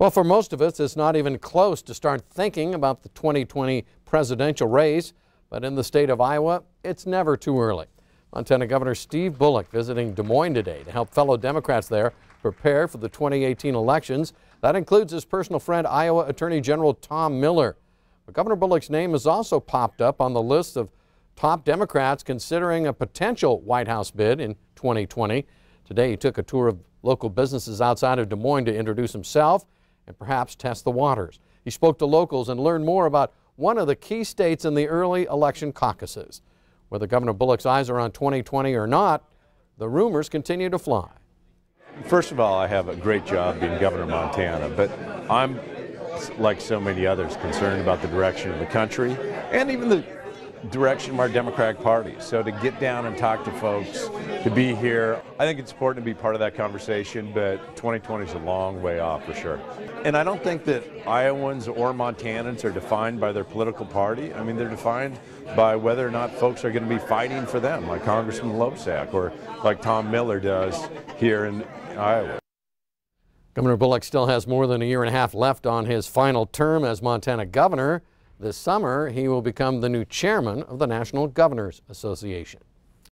Well, for most of us, it's not even close to start thinking about the 2020 presidential race. But in the state of Iowa, it's never too early. Montana Governor Steve Bullock visiting Des Moines today to help fellow Democrats there prepare for the 2018 elections. That includes his personal friend, Iowa Attorney General Tom Miller. But Governor Bullock's name has also popped up on the list of top Democrats considering a potential White House bid in 2020. Today, he took a tour of local businesses outside of Des Moines to introduce himself and perhaps test the waters. He spoke to locals and learned more about one of the key states in the early election caucuses. Whether Governor Bullock's eyes are on 2020 or not, the rumors continue to fly. First of all, I have a great job being governor of Montana, but I'm, like so many others, concerned about the direction of the country and even the direction of our Democratic Party. So to get down and talk to folks, to be here, I think it's important to be part of that conversation, but 2020 is a long way off for sure. And I don't think that Iowans or Montanans are defined by their political party. I mean, they're defined by whether or not folks are going to be fighting for them, like Congressman Loebsack or like Tom Miller does here in Iowa. Governor Bullock still has more than a year and a half left on his final term as Montana governor. This summer, he will become the new chairman of the National Governors Association.